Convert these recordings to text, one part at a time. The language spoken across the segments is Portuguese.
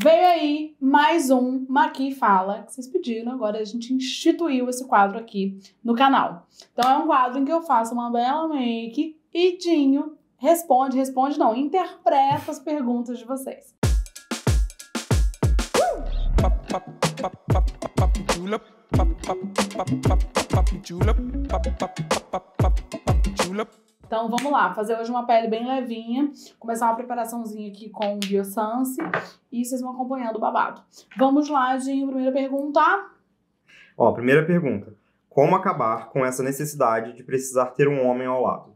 Veio aí mais um Maqui Fala, que vocês pediram, agora a gente instituiu esse quadro aqui no canal. Então é um quadro em que eu faço uma bela make e Dinho responde, responde não, interpreta as perguntas de vocês. Então vamos lá, fazer hoje uma pele bem levinha, começar uma preparaçãozinha aqui com o Biosense e vocês vão acompanhando o babado. Vamos lá, Dinho, primeira pergunta. Ó, primeira pergunta. Como acabar com essa necessidade de precisar ter um homem ao lado?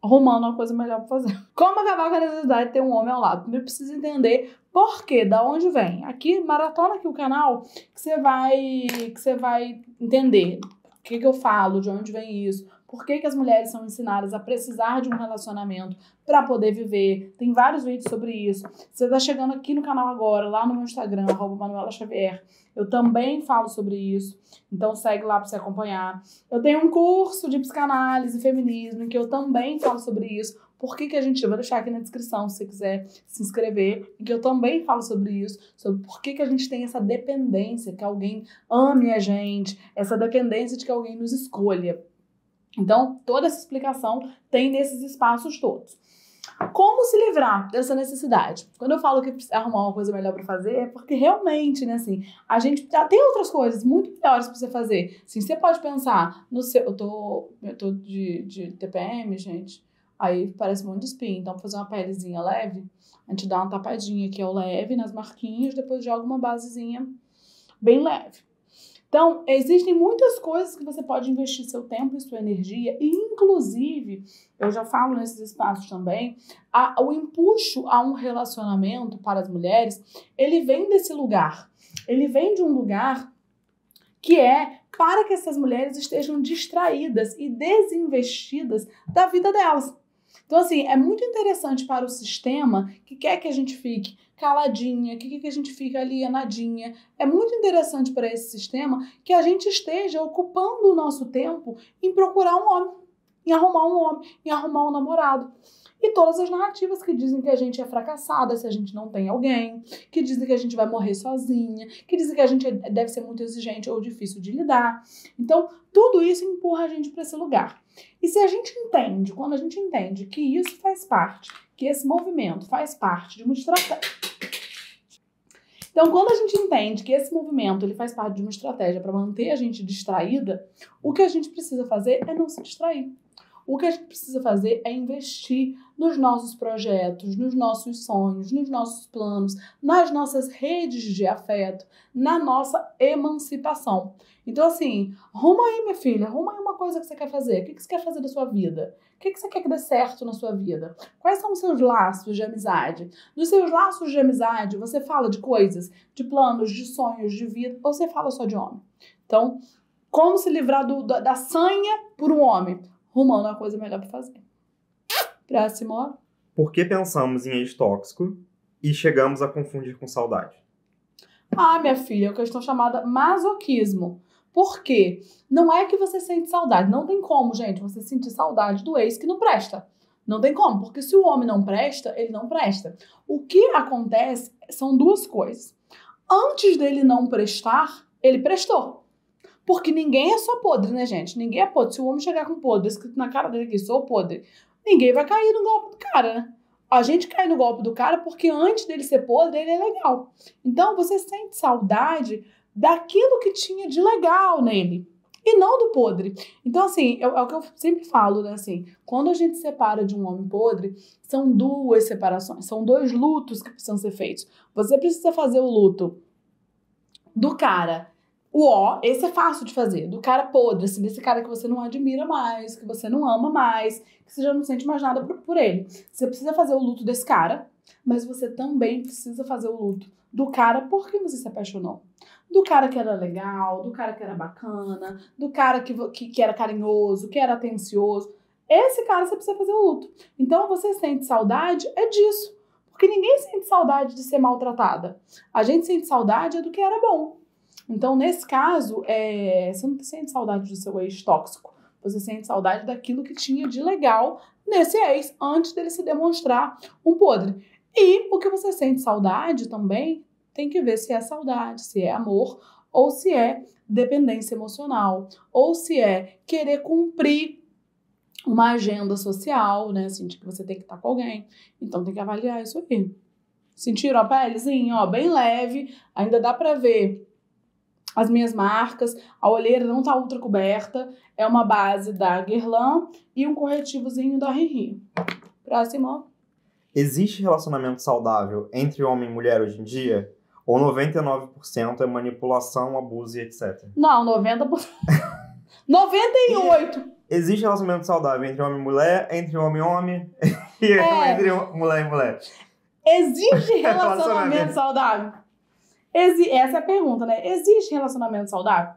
Arrumando uma coisa melhor pra fazer. Como acabar com a necessidade de ter um homem ao lado? Primeiro precisa entender por quê, da onde vem. Aqui, maratona aqui o canal, que você vai, que você vai entender o que, que eu falo, de onde vem isso, por que, que as mulheres são ensinadas a precisar de um relacionamento para poder viver. Tem vários vídeos sobre isso. Você está chegando aqui no canal agora, lá no meu Instagram, arroba Manuela Xavier. Eu também falo sobre isso. Então segue lá para você acompanhar. Eu tenho um curso de psicanálise e feminismo em que eu também falo sobre isso. Por que, que a gente. Eu vou deixar aqui na descrição se você quiser se inscrever. Em que eu também falo sobre isso. Sobre por que, que a gente tem essa dependência, que alguém ame a gente, essa dependência de que alguém nos escolha. Então, toda essa explicação tem nesses espaços todos. Como se livrar dessa necessidade? Quando eu falo que precisa arrumar uma coisa melhor para fazer, é porque realmente, né, assim, a gente já tem outras coisas muito melhores para você fazer. Assim, você pode pensar no seu. Eu tô, eu tô de, de TPM, gente, aí parece um monte de espinho. Então, fazer uma pelezinha leve, a gente dá uma tapadinha aqui ao leve nas marquinhas, depois joga uma basezinha bem leve. Então, existem muitas coisas que você pode investir seu tempo e sua energia, e inclusive, eu já falo nesses espaços também, a, o empuxo a um relacionamento para as mulheres, ele vem desse lugar. Ele vem de um lugar que é para que essas mulheres estejam distraídas e desinvestidas da vida delas. Então, assim, é muito interessante para o sistema que quer que a gente fique caladinha, que quer que a gente fique alienadinha. É muito interessante para esse sistema que a gente esteja ocupando o nosso tempo em procurar um homem, em arrumar um homem, em arrumar um namorado. E todas as narrativas que dizem que a gente é fracassada se a gente não tem alguém, que dizem que a gente vai morrer sozinha, que dizem que a gente deve ser muito exigente ou difícil de lidar. Então, tudo isso empurra a gente para esse lugar. E se a gente entende, quando a gente entende que isso faz parte, que esse movimento faz parte de uma estratégia. Então, quando a gente entende que esse movimento ele faz parte de uma estratégia para manter a gente distraída, o que a gente precisa fazer é não se distrair. O que a gente precisa fazer é investir nos nossos projetos, nos nossos sonhos, nos nossos planos, nas nossas redes de afeto, na nossa emancipação. Então, assim, arruma aí, minha filha, arruma aí uma coisa que você quer fazer. O que você quer fazer da sua vida? O que você quer que dê certo na sua vida? Quais são os seus laços de amizade? Nos seus laços de amizade, você fala de coisas, de planos, de sonhos, de vida, ou você fala só de homem? Então, como se livrar do, da, da sanha por um homem? Rumando a coisa melhor para fazer. Próximo. Por que pensamos em ex tóxico e chegamos a confundir com saudade? Ah, minha filha, é uma questão chamada masoquismo. Por quê? Não é que você sente saudade. Não tem como, gente, você sentir saudade do ex que não presta. Não tem como, porque se o homem não presta, ele não presta. O que acontece são duas coisas. Antes dele não prestar, ele prestou. Porque ninguém é só podre, né, gente? Ninguém é podre. Se o homem chegar com podre, escrito na cara dele aqui, sou podre, ninguém vai cair no golpe do cara, né? A gente cai no golpe do cara porque antes dele ser podre, ele é legal. Então você sente saudade daquilo que tinha de legal nele e não do podre. Então, assim, é, é, o que eu sempre falo, né? Assim, quando a gente separa de um homem podre, são duas separações, são dois lutos que precisam ser feitos. Você precisa fazer o luto do cara o ó, esse é fácil de fazer, do cara podre, assim, desse cara que você não admira mais, que você não ama mais, que você já não sente mais nada por, por ele. Você precisa fazer o luto desse cara, mas você também precisa fazer o luto do cara porque você se apaixonou. Do cara que era legal, do cara que era bacana, do cara que, que, que era carinhoso, que era atencioso. Esse cara você precisa fazer o luto. Então você sente saudade, é disso. Porque ninguém sente saudade de ser maltratada. A gente sente saudade é do que era bom. Então, nesse caso, é, você não sente saudade do seu ex tóxico. Você sente saudade daquilo que tinha de legal nesse ex antes dele se demonstrar um podre. E o que você sente saudade também tem que ver se é saudade, se é amor ou se é dependência emocional, ou se é querer cumprir uma agenda social, né? Assim, que você tem que estar com alguém. Então tem que avaliar isso aí. Sentiram a pelezinha, ó, bem leve, ainda dá para ver as minhas marcas, a olheira não tá ultra coberta, é uma base da Guerlain e um corretivozinho da Riri. Próximo. Existe relacionamento saudável entre homem e mulher hoje em dia? Ou 99% é manipulação, abuso e etc? Não, 90%. 98%! Existe relacionamento saudável entre homem e mulher, entre homem e homem, e É. entre mulher e mulher? Existe relacionamento Relacionamento. saudável? Exi essa é a pergunta, né? Existe relacionamento saudável?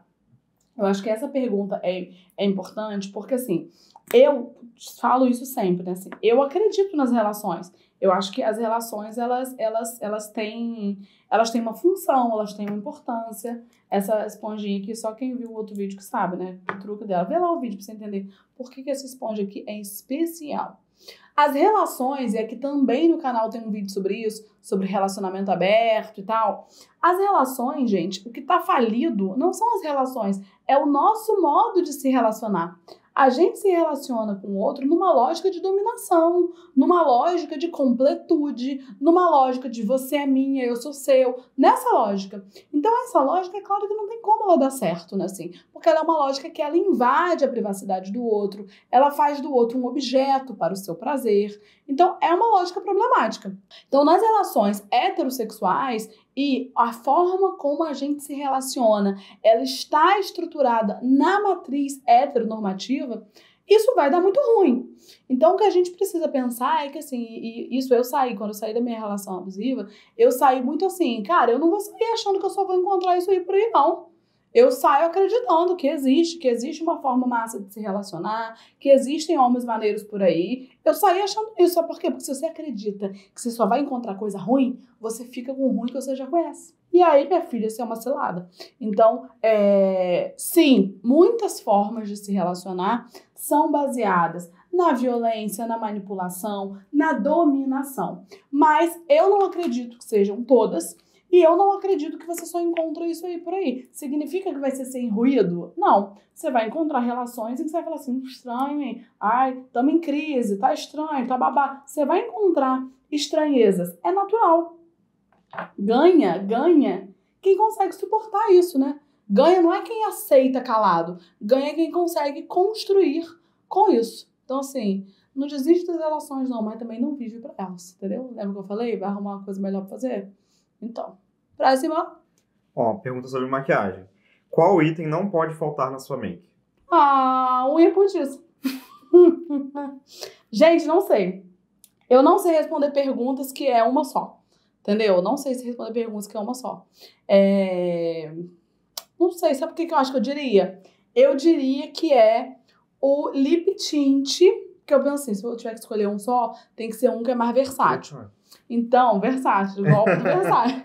Eu acho que essa pergunta é, é importante porque, assim, eu falo isso sempre, né? Assim, eu acredito nas relações. Eu acho que as relações, elas, elas, elas, têm, elas têm uma função, elas têm uma importância. Essa esponjinha aqui, só quem viu o outro vídeo que sabe, né? O truque dela. Vê lá o vídeo pra você entender por que, que essa esponja aqui é especial. As relações, e aqui também no canal tem um vídeo sobre isso, sobre relacionamento aberto e tal. As relações, gente, o que tá falido não são as relações, é o nosso modo de se relacionar. A gente se relaciona com o outro numa lógica de dominação, numa lógica de completude, numa lógica de você é minha, eu sou seu, nessa lógica. Então, essa lógica, é claro que não tem como ela dar certo, né? Assim, porque ela é uma lógica que ela invade a privacidade do outro, ela faz do outro um objeto para o seu prazer. Então, é uma lógica problemática. Então, nas relações heterossexuais e a forma como a gente se relaciona, ela está estruturada na matriz heteronormativa, isso vai dar muito ruim. Então, o que a gente precisa pensar é que, assim, e isso eu saí, quando eu saí da minha relação abusiva, eu saí muito assim, cara, eu não vou sair achando que eu só vou encontrar isso aí por aí, não. Eu saio acreditando que existe, que existe uma forma massa de se relacionar, que existem homens maneiros por aí. Eu saí achando isso, sabe por quê? Porque se você acredita que você só vai encontrar coisa ruim, você fica com o ruim que você já conhece. E aí, minha filha, isso é uma cilada. Então, é... sim, muitas formas de se relacionar são baseadas na violência, na manipulação, na dominação. Mas eu não acredito que sejam todas. E eu não acredito que você só encontra isso aí por aí. Significa que vai ser sem ruído? Não. Você vai encontrar relações em que você vai falar assim, estranho, hein? Ai, estamos em crise, tá estranho, tá babá. Você vai encontrar estranhezas. É natural. Ganha, ganha quem consegue suportar isso, né? Ganha não é quem aceita calado. Ganha quem consegue construir com isso. Então, assim, não desiste das relações, não, mas também não vive pra elas, entendeu? Lembra que eu falei? Vai arrumar uma coisa melhor pra fazer? Então, próxima. Ó, pergunta sobre maquiagem. Qual item não pode faltar na sua make? Ah, unha postiça. Gente, não sei. Eu não sei responder perguntas que é uma só. Entendeu? Eu não sei se responder perguntas que é uma só. É... Não sei, sabe o que que eu acho que eu diria? Eu diria que é o lip tint, que eu penso assim, se eu tiver que escolher um só, tem que ser um que é mais versátil. Então, versátil, igual do versátil.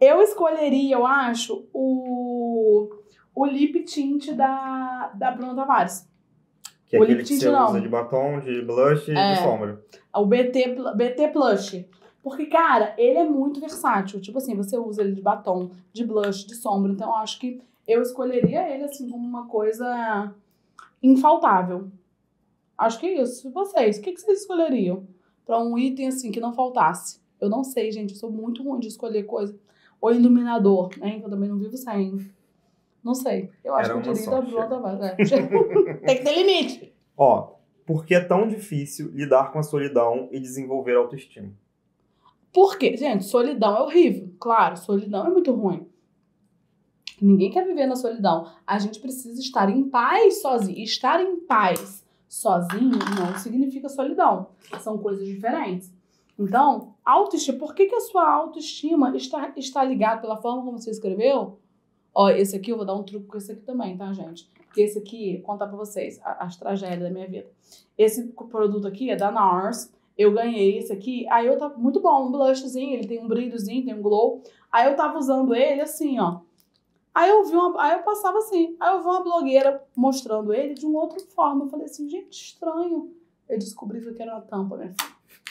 Eu escolheria, eu acho, o, o lip tint da, da Bruna Tavares. Que é O aquele lip que tint você não. usa de batom, de blush e É. de sombra. O BT, BT Plush. Porque, cara, ele é muito versátil. Tipo assim, você usa ele de batom, de blush, de sombra. Então, eu acho que eu escolheria ele, assim, como uma coisa infaltável. Acho que é isso. E vocês? O que, que vocês escolheriam? Pra um item, assim, que não faltasse? Eu não sei, gente. Eu sou muito ruim de escolher coisa. Ou iluminador, né? Que eu também não vivo sem. Não sei. Eu acho Era que eu diria da Bruna. É. Tem que ter limite. Ó, por que é tão difícil lidar com a solidão e desenvolver autoestima? Por quê? Gente, solidão é horrível. Claro, solidão é muito ruim. Ninguém quer viver na solidão. A gente precisa estar em paz sozinho. Estar em paz sozinho não significa solidão. São coisas diferentes. Então, autoestima. Por que, que a sua autoestima está, está ligada pela forma como você escreveu? Ó, esse aqui eu vou dar um truque com esse aqui também, tá, gente? Porque esse aqui, vou contar pra vocês as tragédias da minha vida. Esse produto aqui é da NARS. Eu ganhei esse aqui. Aí eu tava muito bom, um blushzinho, ele tem um brilhozinho, tem um glow. Aí eu tava usando ele assim, ó. Aí eu vi uma, aí eu passava assim. Aí eu vi uma blogueira mostrando ele de uma outra forma. Eu falei assim, gente, estranho. Eu descobri que era uma tampa, filha.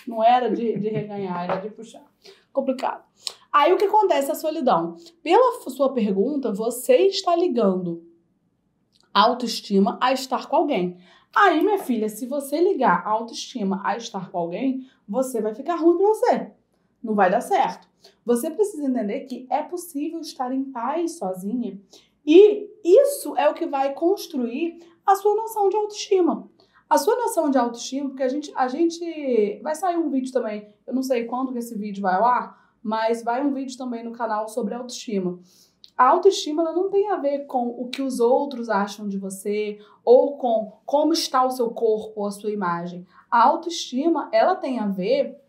Não era de, de reganhar, era de puxar. Complicado. Aí o que acontece a solidão? Pela sua pergunta, você está ligando autoestima a estar com alguém. Aí, minha filha, se você ligar autoestima a estar com alguém, você vai ficar ruim pra você. Não vai dar certo. Você precisa entender que é possível estar em paz sozinha. E isso é o que vai construir a sua noção de autoestima. A sua noção de autoestima, porque a gente, a gente vai sair um vídeo também, eu não sei quando que esse vídeo vai ao ar, mas vai um vídeo também no canal sobre autoestima. A autoestima ela não tem a ver com o que os outros acham de você ou com como está o seu corpo ou a sua imagem. A autoestima ela tem a ver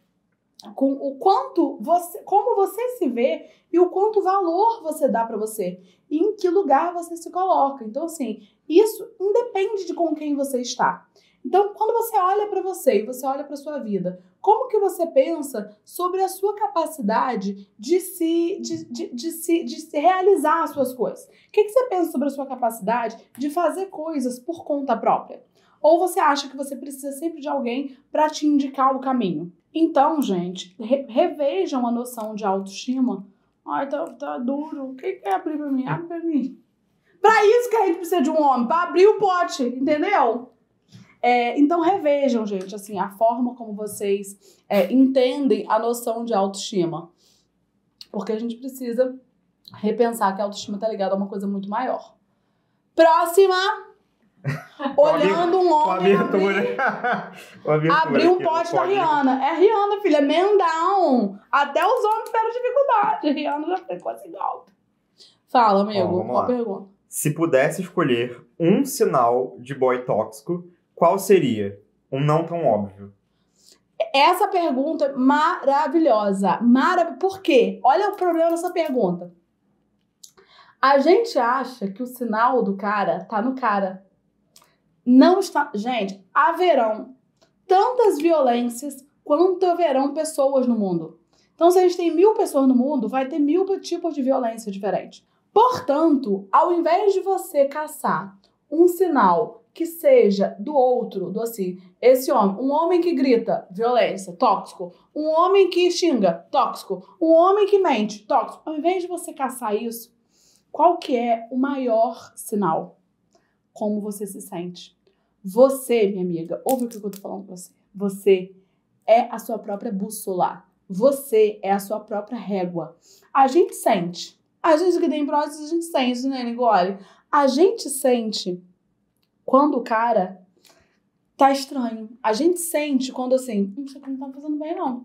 com o quanto você, como você se vê e o quanto valor você dá para você e em que lugar você se coloca. Então assim, isso independe de com quem você está. Então, quando você olha para você e você olha para sua vida, como que você pensa sobre a sua capacidade de se, de, de, de, se, de se realizar as suas coisas? O que, que você pensa sobre a sua capacidade de fazer coisas por conta própria? Ou você acha que você precisa sempre de alguém para te indicar o caminho? Então, gente, re revejam a noção de autoestima. Ai, tá, tá duro. O que quer abrir pra mim? Abre pra mim. Pra isso que a gente precisa de um homem, pra abrir o pote, entendeu? É, então revejam, gente, assim, a forma como vocês é, entendem a noção de autoestima. Porque a gente precisa repensar que a autoestima está ligada a uma coisa muito maior. Próxima! Olhando um homem abrir, abrir um pote da Rihanna. É Rihanna, filha, mendão. Até os homens tiveram dificuldade. Rihanna já ficou assim alta. Fala, amigo, uma pergunta. Se pudesse escolher um sinal de boy tóxico, qual seria? Um não tão óbvio. Essa pergunta é maravilhosa. Marav Por quê? Olha o problema dessa pergunta. A gente acha que o sinal do cara tá no cara. Não está. Gente, haverão tantas violências quanto haverão pessoas no mundo. Então, se a gente tem mil pessoas no mundo, vai ter mil tipos de violência diferentes. Portanto, ao invés de você caçar um sinal que seja do outro, do assim, esse homem, um homem que grita, violência, tóxico, um homem que xinga, tóxico, um homem que mente, tóxico. Ao invés de você caçar isso, qual que é o maior sinal? Como você se sente? Você, minha amiga, ouve o que eu tô falando pra você. Você é a sua própria bússola. Você é a sua própria régua. A gente sente. A gente que tem prótese, a gente sente, né, Nicole? A gente sente quando o cara tá estranho. A gente sente quando assim, hum, isso aqui não tá fazendo bem, não.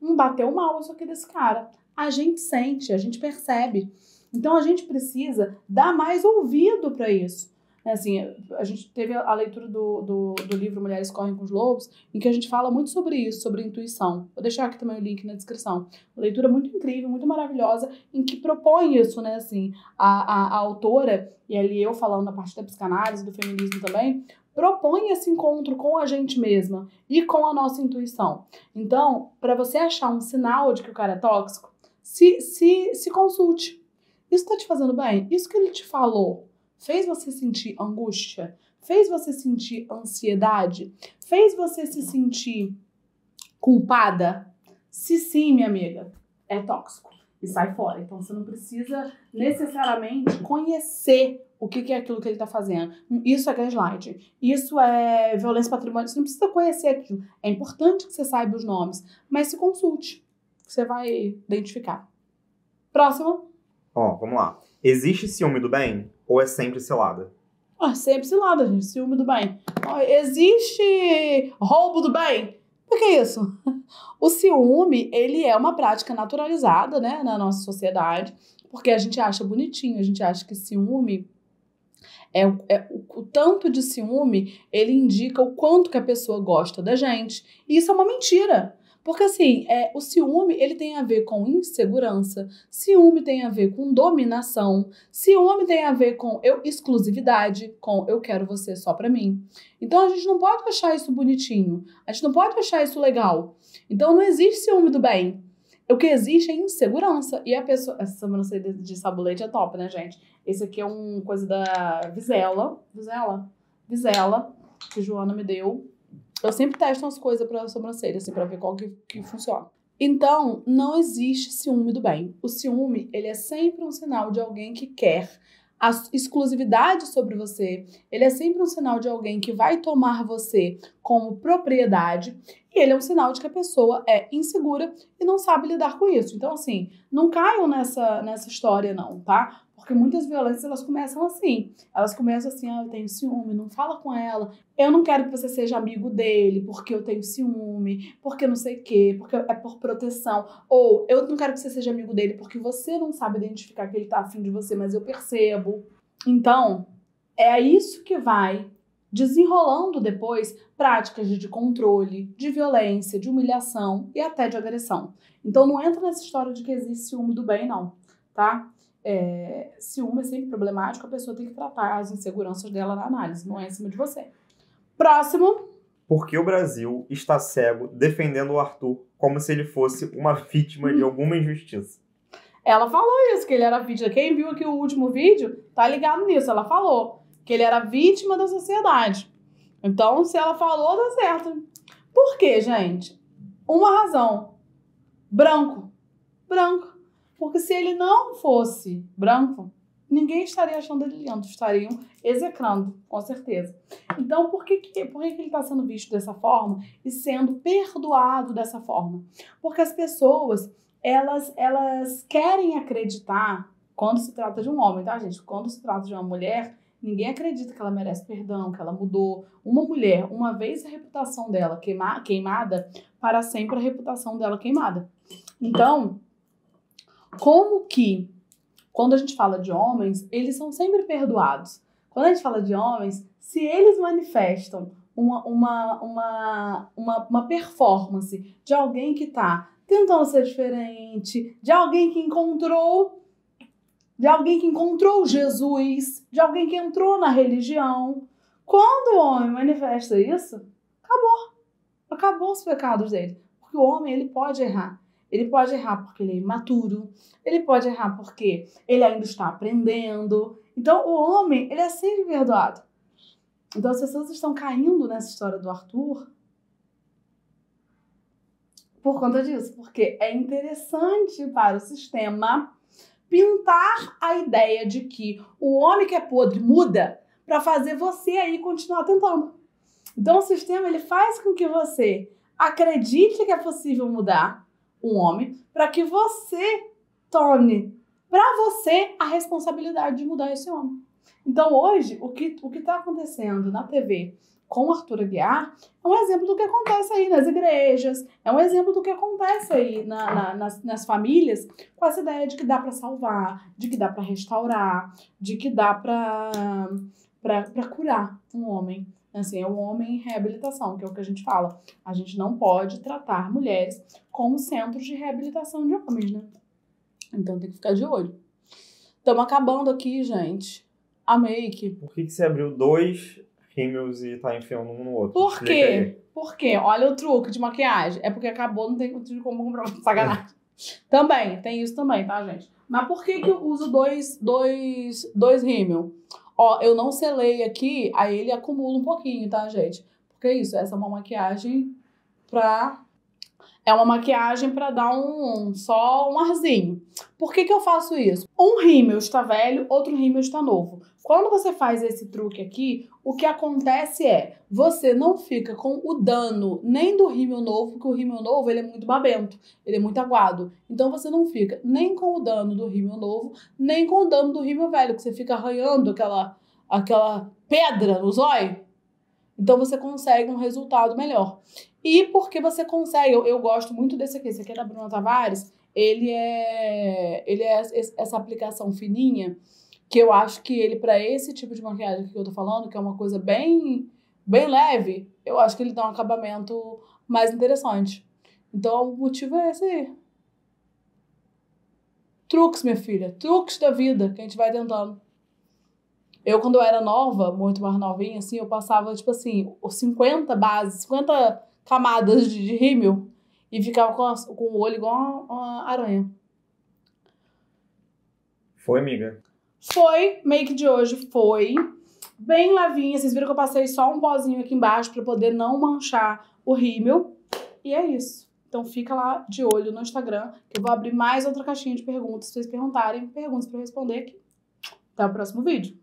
Não bateu mal isso aqui desse cara. A gente sente, a gente percebe. Então a gente precisa dar mais ouvido para isso. Assim, a gente teve a leitura do, do, do, livro Mulheres Correm com os Lobos, em que a gente fala muito sobre isso, sobre intuição. Vou deixar aqui também o link na descrição. Uma leitura muito incrível, muito maravilhosa, em que propõe isso, né? Assim, a, a, a autora, e ali eu falando a parte da psicanálise, do feminismo também, propõe esse encontro com a gente mesma e com a nossa intuição. Então, para você achar um sinal de que o cara é tóxico, se, se, se consulte. Isso tá te fazendo bem? Isso que ele te falou Fez você sentir angústia? Fez você sentir ansiedade? Fez você se sentir culpada? Se sim, minha amiga, é tóxico e sai fora. Então você não precisa necessariamente conhecer o que é aquilo que ele está fazendo. Isso é gaslight. Isso é violência patrimonial. Você não precisa conhecer aquilo. É importante que você saiba os nomes, mas se consulte. Você vai identificar. Próximo. Ó, vamos lá. Existe ciúme do bem? Ou é sempre cilada? Ah, sempre cilada, gente. Ciúme do bem. Existe roubo do bem? Por que isso? O ciúme, ele é uma prática naturalizada, né, na nossa sociedade, porque a gente acha bonitinho, a gente acha que ciúme é, é o, o, tanto de ciúme, ele indica o quanto que a pessoa gosta da gente. E isso é uma mentira. Porque assim, é, o ciúme ele tem a ver com insegurança, ciúme tem a ver com dominação, ciúme tem a ver com eu, exclusividade, com eu quero você só pra mim. Então a gente não pode achar isso bonitinho, a gente não pode achar isso legal. Então não existe ciúme do bem. O que existe é insegurança. E a pessoa. Essa sobrancelha de, de sabulete é top, né, gente? Esse aqui é um coisa da Visela. Visela? Visela, que Joana me deu Eu sempre testo umas coisas pra sobrancelha, assim, pra ver qual que, que funciona. Então, não existe ciúme do bem. O ciúme, ele é sempre um sinal de alguém que quer a exclusividade sobre você. Ele é sempre um sinal de alguém que vai tomar você como propriedade. E ele é um sinal de que a pessoa é insegura e não sabe lidar com isso. Então, assim, não caiam nessa, nessa história, não, tá? Porque muitas violências elas começam assim. Elas começam assim: ah, eu tenho ciúme, não fala com ela. Eu não quero que você seja amigo dele porque eu tenho ciúme, porque não sei o quê, porque é por proteção. Ou eu não quero que você seja amigo dele porque você não sabe identificar que ele tá afim de você, mas eu percebo. Então, é isso que vai desenrolando depois práticas de controle, de violência, de humilhação e até de agressão. Então não entra nessa história de que existe ciúme do bem, não, tá? É, ciúme é sempre problemático, a pessoa tem que tratar as inseguranças dela na análise, não é em cima de você. Próximo. Por que o Brasil está cego defendendo o Arthur como se ele fosse uma vítima de alguma injustiça? Ela falou isso, que ele era vítima. Quem viu aqui o último vídeo tá ligado nisso. Ela falou que ele era vítima da sociedade. Então, se ela falou, tá certo. Por quê, gente? Uma razão. Branco. Branco. Porque se ele não fosse branco, ninguém estaria achando ele lindo, estariam execrando, com certeza. Então, por que, que, por que, que ele está sendo visto dessa forma e sendo perdoado dessa forma? Porque as pessoas, elas, elas querem acreditar, quando se trata de um homem, tá, gente? Quando se trata de uma mulher, ninguém acredita que ela merece perdão, que ela mudou. Uma mulher, uma vez a reputação dela queima, queimada, para sempre a reputação dela queimada. Então, como que, quando a gente fala de homens, eles são sempre perdoados. Quando a gente fala de homens, se eles manifestam uma, uma, uma, uma, uma performance de alguém que está tentando ser diferente, de alguém que encontrou de alguém que encontrou Jesus, de alguém que entrou na religião. Quando o homem manifesta isso, acabou. Acabou os pecados dele. Porque o homem, ele pode errar. Ele pode errar porque ele é imaturo, ele pode errar porque ele ainda está aprendendo. Então, o homem, ele é sempre perdoado. Então, as pessoas estão caindo nessa história do Arthur por conta disso, porque é interessante para o sistema pintar a ideia de que o homem que é podre muda para fazer você aí continuar tentando. Então, o sistema ele faz com que você acredite que é possível mudar, um homem para que você tome para você a responsabilidade de mudar esse homem. Então hoje, o que o está acontecendo na TV com Arthur Aguiar é um exemplo do que acontece aí nas igrejas, é um exemplo do que acontece aí na, na, nas, nas famílias com essa ideia de que dá para salvar, de que dá para restaurar, de que dá para curar um homem. Assim, é o homem em reabilitação, que é o que a gente fala. A gente não pode tratar mulheres como centros de reabilitação de homens, né? Então tem que ficar de olho. Estamos acabando aqui, gente. A make. Por que, que você abriu dois rímels e tá enfiando um no outro? Por quê? Por quê? Olha o truque de maquiagem. É porque acabou, não tem como comprar sacanagem. também, tem isso também, tá, gente? Mas por que, que eu uso dois, dois, dois rímel? Ó, eu não selei aqui, aí ele acumula um pouquinho, tá, gente? Porque é isso, essa é uma maquiagem pra... É uma maquiagem para dar um só um arzinho. Por que, que eu faço isso? Um rímel está velho, outro rímel está novo. Quando você faz esse truque aqui, o que acontece é, você não fica com o dano nem do rímel novo, porque o rímel novo ele é muito babento, ele é muito aguado. Então você não fica nem com o dano do rímel novo, nem com o dano do rímel velho, que você fica arranhando aquela, aquela pedra no zóio. Então você consegue um resultado melhor. E porque você consegue, eu, eu gosto muito desse aqui, esse aqui é da Bruna Tavares, ele é, ele é essa aplicação fininha, que eu acho que ele, para esse tipo de maquiagem que eu tô falando, que é uma coisa bem, bem leve, eu acho que ele dá um acabamento mais interessante. Então, o motivo é esse aí. Truques, minha filha. Truques da vida que a gente vai tentando. Eu, quando eu era nova, muito mais novinha, assim, eu passava, tipo assim, 50 bases, 50 camadas de, de rímel e ficava com, a, com o olho igual uma, uma aranha. Foi, amiga? Foi, make de hoje foi. bem levinha. Vocês viram que eu passei só um pozinho aqui embaixo pra poder não manchar o rímel. E é isso. Então fica lá de olho no Instagram, que eu vou abrir mais outra caixinha de perguntas pra vocês perguntarem, perguntas eu responder aqui. Até o próximo vídeo.